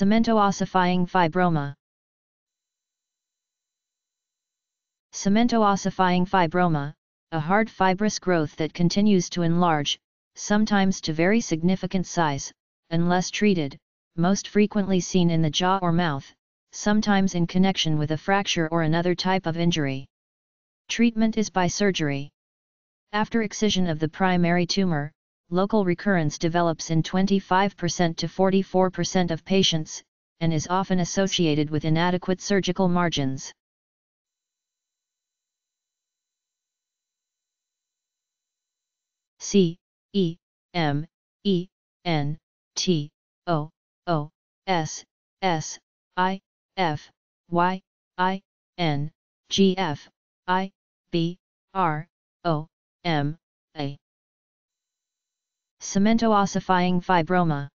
Cementoossifying fibroma Cementoossifying fibroma, a hard fibrous growth that continues to enlarge, sometimes to very significant size, unless treated, most frequently seen in the jaw or mouth, sometimes in connection with a fracture or another type of injury. Treatment is by surgery. After excision of the primary tumor, local recurrence develops in 25% to 44% of patients, and is often associated with inadequate surgical margins. C E M E N T O O S S I F Y I N G F I B R O M A Cementoossifying fibroma